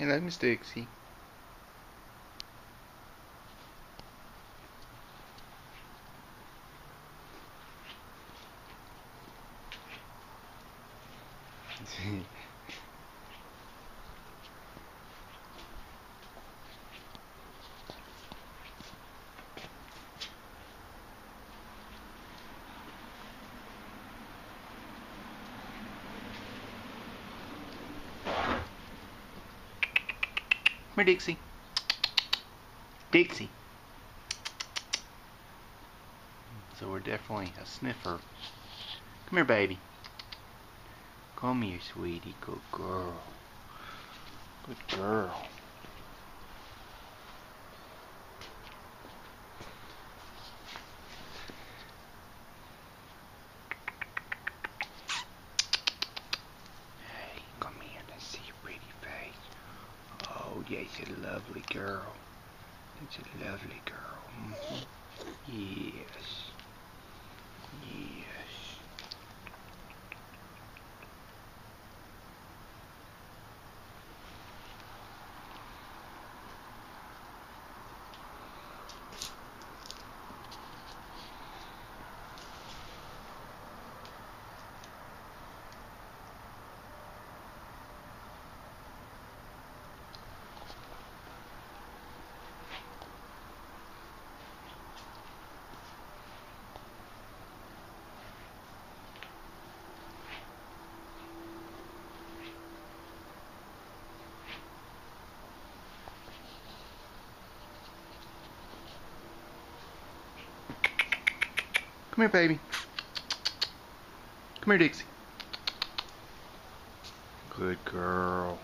and I mistake, see. Come here, Dixie. Dixie. So we're definitely a sniffer. Come here, baby. Come here, sweetie. Good girl. Good girl. Yes, a lovely girl. It's a lovely girl. Mhm. Yes. Yes. Come here, baby. Come here, Dixie. Good girl.